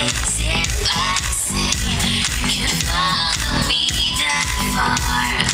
If I sit. You follow me that far.